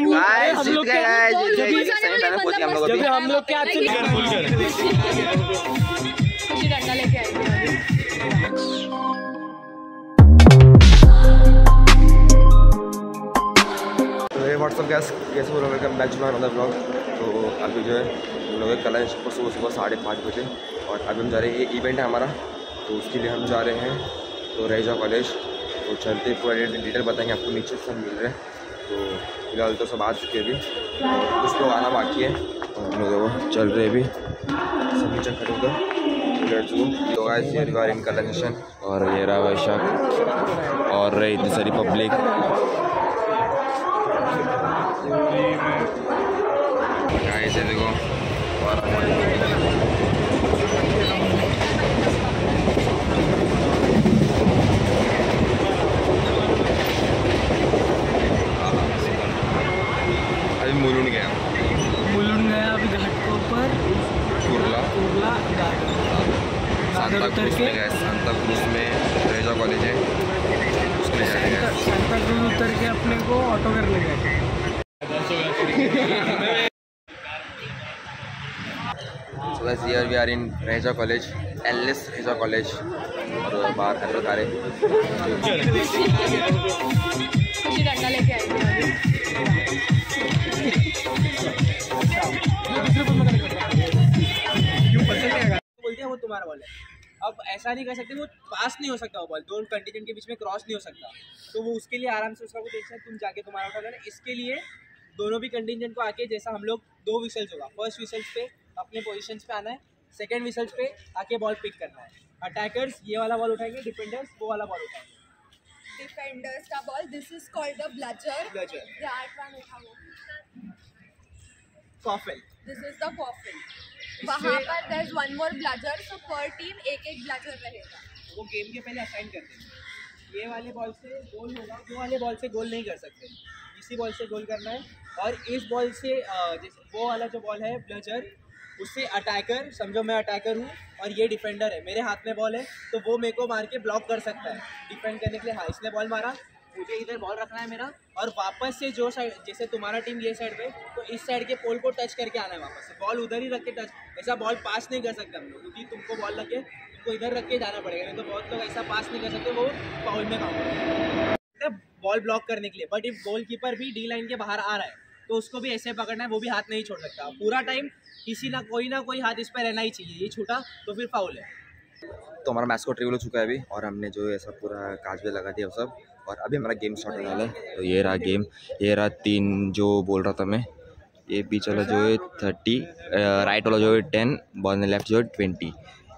Guys हम लोग क्या- गाइस जब हम लोग जब हम लोग। क्या खुशी डंडा लेके आई थी। अभी। तो ये व्हाट्सअप गैस कैसे बोलो welcome back to another blog तो अभी जो है हम लोग कल है सुबह सुबह साढ़े पाँच बजे और अभी हम जा रहे हैं ये इवेंट है हमारा। तो उसके लिए हम जा रहे हैं तो रेजा कॉलेज तो चलते पूरा डिटेल बताएँगे आपको नीचे सब मिल रहे हैं। तो फ़िलहाल तो सब आ चुके हैं अभी। तो कुछ लोग आना बाकी है। और हम लोग चल रहे अभी। नीचे खड़े होकर। तो गाइस ये रिगार्ड इन कलर और ये रहा वैशाख। और रही इतनी सारी पब्लिक देखो। और अभी मुलुंड गया मुलुंड गया अभी घाट के ऊपर कुर्ला कुर्ला घाट सांता क्रूज में गए सांता क्रूज में रेजा कॉलेज है उसमें जाएँगे सांता क्रूज उतर के अपने को ऑटो कर ले गए। So guys, here we are in Reja College, Ellis Reja College. और बाहर लोग आ रहे हैं। हैं वो तुम्हारा बॉल है अब ऐसा नहीं कर सकते वो पास नहीं हो सकता वो बॉल दो कंटिजेंट के बीच में क्रॉस नहीं हो सकता। तो वो उसके लिए आराम से उसका कुछ एक्शन तुम जाके तुम्हारा उठा लेना। इसके लिए दोनों भी कंटिजेंट को आके जैसा हम लोग दो विसल्स होगा। फ़र्स्ट विसल्स पे अपने पोजिशन पे आना है सेकेंड विसल्स पे आके बॉल पिक करना है। अटैकर्स ये वाला बॉल उठाएँगे डिफेंडर्स वो वाला बॉल उठाएँगे। डिफेंडर्स का ball this is called the blocker वो। कॉफल दिस इज़ द कॉफिन वहाँ पर there is one more blocker so पर टीम एक एक ब्लचर रहेगा। वो गेम के पहले असाइन करते हैं। ये वाले बॉल से गोल होगा वो वाले बॉल से गोल नहीं कर सकते। इसी बॉल से गोल करना है। और इस बॉल से जैसे वो वाला जो बॉल है ब्लजर उससे अटैकर समझो मैं अटैकर हूँ और ये डिफेंडर है। मेरे हाथ में बॉल है तो वो मेरे को मार के ब्लॉक कर सकता है। डिफेंड करने के लिए हाँ इसने बॉल मारा। मुझे इधर बॉल रखना है मेरा। और वापस से जो साइड जैसे तुम्हारा टीम ये साइड पे तो इस साइड के पोल को टच करके आना है वापस बॉल उधर ही रख के टच ऐसा बॉल पास नहीं कर सकते हम लोग, क्योंकि तुमको बॉल लग के तुमको इधर रख के जाना पड़ेगा, नहीं तो बहुत लोग ऐसा पास नहीं कर सकते, वो फाउल में काम बॉल ब्लॉक करने के लिए। बट इफ़ गोल कीपर भी डी लाइन के बाहर आ रहा है तो उसको भी ऐसे पकड़ना है, वो भी हाथ नहीं छोड़ सकता। पूरा टाइम किसी ना, कोई ना कोई हाथ इस पर रहना ही चाहिए। ये छूटा तो फिर फाउल है। तो हमारा मैच को ट्रिवल हो चुका है अभी, और हमने जो है पूरा काज भी लगा दिया सब और अभी हमारा गेम स्टार्ट होने वाला है। तो ये रहा गेम ये रहा तीन जो बोल रहा था मैं ये बीच वाला जो है थर्टी राइट वाला जो है टेन बॉल लेफ़्ट जो है ट्वेंटी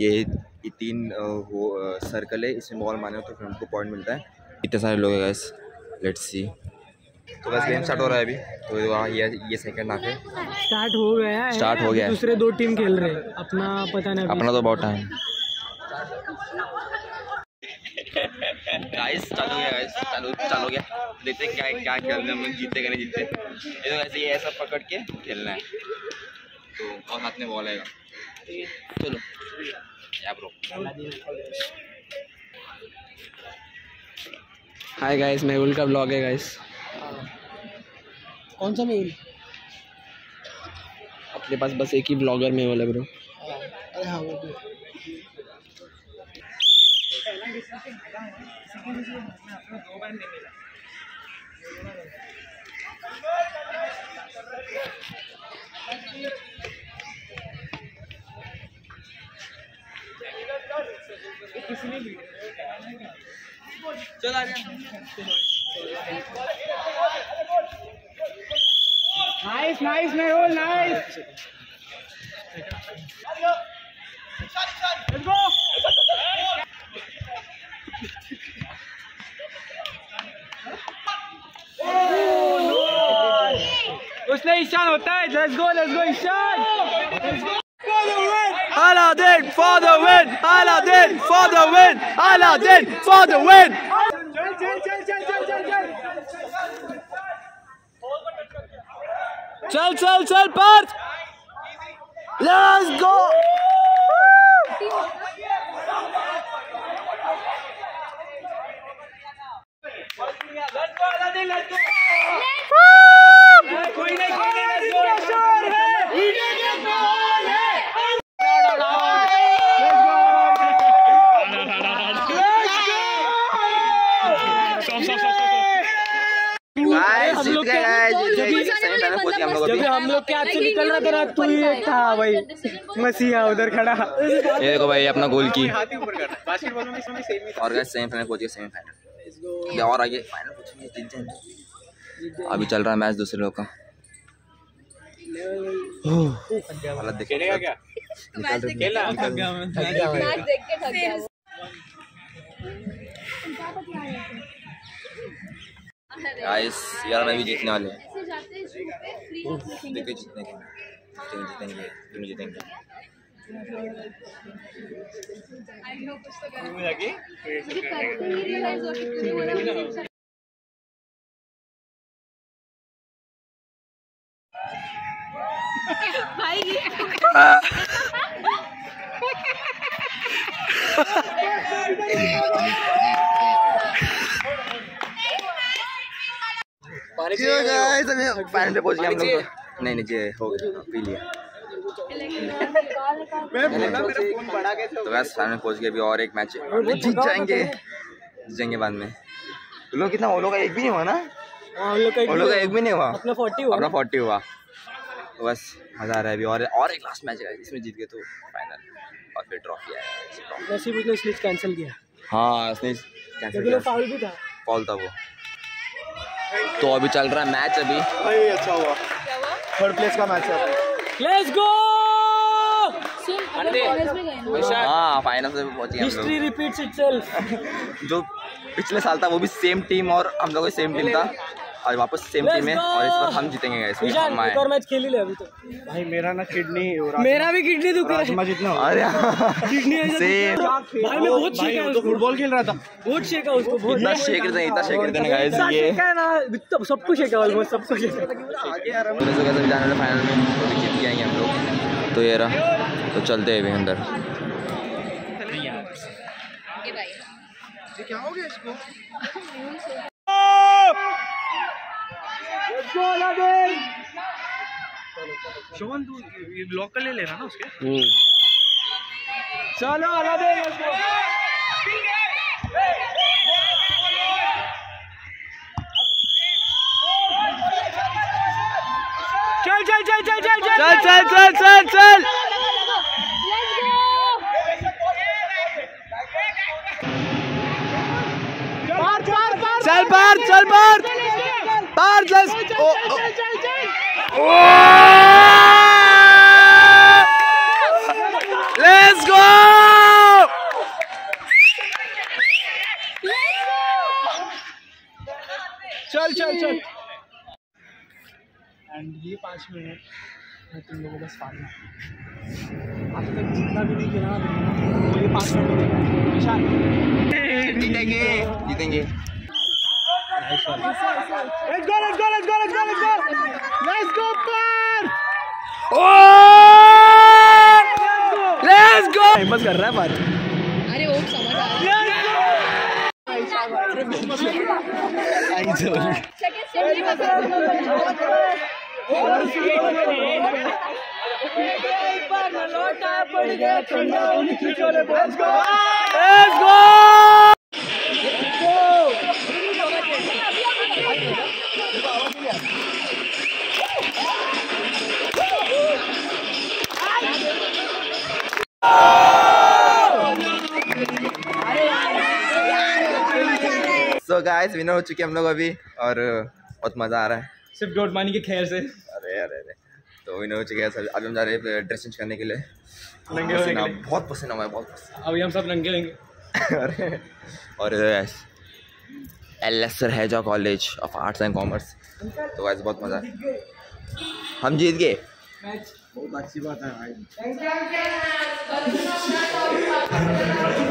ये ये तीन वो सर्कल है इसमें बॉल मारने तो फिर हमको पॉइंट मिलता है। इतने सारे लोग हैं गैस लेट्स सी तो बस गेम स्टार्ट हो रहा है अभी। तो ये ये सेकंड हाफ़ है स्टार्ट हो गया है। Start हो गया दूसरे दो टीम खेल रहे हैं। अपना पता नहीं अपना तो बहुत टाइम गाइस चालू गया गाइस चालू चालू गया। देखते हैं क्या क्या खेल रहे हैं हम जीते कि नहीं जीते ये तो ऐसे ही ऐसा पकड़ के खेलना है। तो और हाथ में बॉल आएगा? चलो। या ब्रो हाय गाइस मेहुल का ब्लॉग है गाइस कौन सा मेहुल अपने पास बस एक ही ब्लॉगर मेहुल है ब्रो अरे हाँ वो भी पहला nice nice Mehul nice उसने ईशान होता है let's go let's go Ishan Aladdin for the win! Aladdin for the win! Aladdin for the win! चल चल चल चल चल चल चल चल चल चल पार्थ लेट्स गो चुके हम लोग जब अभी हम लोग के हाथ से निकल रहा था ना तू ही एक था भाई। मसीहा उधर खड़ा। ये देखो भाई अपना गोल की। हाथ ऊपर करना बास्केटबॉल सेम और गाइस सेमीफाइनल पहुँच गए सेमीफाइनल और आगे फाइनल पहुँचेंगे जाएँगे अभी चल रहा है मैच दूसरे लोग का। हालत देख। क्या? निकाल रहे खेलना मैच देख के थक गया। गाइस यार मैं भी जीतने वाले हैं। जाते हैं जू पे फ्री हम जीतेंगे जितने के जीतेंगे तुम जीतेंगे आई होप उसको करते ही रियलाइज़ हो कि क्यों हो रहा भाई ये गाइस पे पहुँच गए हम लोग तो नहीं नहीं जी हो गया पी लिया। तो बस फाइनल में पहुँच गए अभी और एक मैच जीत जाएँगे जीत जाएँगे। बाद में। तुम लोग कितना वो लोग का एक भी नहीं हुआ ना? हाँ, का वो लोग का एक भी नहीं हुआ। अपना फोर्टी हुआ। अपना फोर्टी हुआ। तो बस मज़ा आ रहा है अभी। और और एक लास्ट मैच है इसमें जीत गए तो फाइनल और फिर ट्रॉफी आया उसने कैंसिल किया। हाँ क्योंकि कैंसिल किया। फाउल भी था वो। तो अभी चल रहा है मैच अभी। अच्छा हुआ। थर्ड प्लेस का मैच है। लेट्स गो हाँ फाइनल से पहुँच हिस्ट्री रिपीट्स इटसेल्फ जो पिछले साल था वो भी सेम टीम और हम लोग सेम टीम था। और वापस सेम टीम है go! और इस बार हम जीतेंगे एक और मैच खेल ही ले अभी तो। भाई मेरा ना किडनी मेरा भी किडनी दुख रहा है। राजमा जितना अरे किडनी ऐसा सेम भाई मैं बहुत शेका है? तो उसको। फुटबॉल खेल रहा था। बहुत शेका उसको बहुत इतना शेक रहे इतना शेक रहे थे ना गाइस इतना ये। शेका है ना इतना- सबको शेका ऑलमोस्ट सबको शेका तो कैसे भी जाने फाइनल में तो जीत के आएँगे हम लोग। तो ये रहा। तो चलते हैं अभी अंदर। ये भाई शोभन तू ये ब्लॉक कर ले लेना ना उसके। चलो अलादीन चल चल चल चल चल। चल चल चल चल चल। Bartles! Oh, oh. Oh! चल चल चल एंड ये पाँच मिनट मैं तुम लोगों का स्वागत आज तक जितना भी नहीं खेला ना तुमने पाँच मिनट जीतेंगे जीतेंगे Let's go, let's go, let's go, let's go, let's go. Let's go, Par. Oh! Let's go. हिम्मत कर रहा है Par. अरे ओम समझ आ रहा है. आई जो second second so guys winner हो चुके हम लोग अभी और बहुत मज़ा आ रहा है। सिर्फ़ डोट मानी के खैर से। अरे अरे अरे। तो विनर हो चुके हैं सभी अभी हम जा रहे हैं ड्रेस चेंज करने के लिए। नंगे होने के लिए। बहुत पसीना हुआ है बहुत पसीना। अभी हम सब नंगे होंगे। अरे और L S Raheja college of arts and commerce तो गाइस बहुत मज़ा। है हम जीत गए।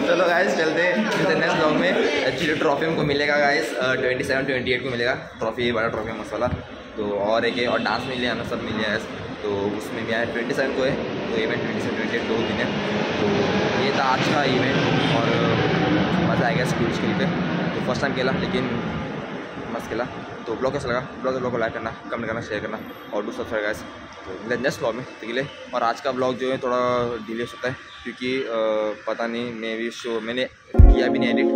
चलो गाइस चलते हैं। नेक्स्ट ब्लॉग में। एक्चुअली ट्रॉफी हमको मिलेगा guys twenty seven twenty eight को मिलेगा। ट्रॉफी बड़ा ट्रॉफी मसाला तो और एक है, और डांस मिल गया, हमें सब मिल गया तो उसमें भी आया ट्वेंटी सेवन को है। तो event twenty seven twenty eight दो दिन है। तो ये था आज का इवेंट और मज़ा आएगा स्कूल खेल के तो फ़र्स्ट टाइम खेला, लेकिन मस्त ला तो ब्लॉग कैसा लगा? ब्लॉग ब्लॉग को लाइक करना कमेंट करना शेयर करना और डू सब्सक्राइब गाइस तो मिले नेक्स्ट ब्लॉग में है और आज का ब्लॉग जो है थोड़ा डिले हो सकता है, क्योंकि पता नहीं, मैं भी शो मैंने किया भी नहीं एडिट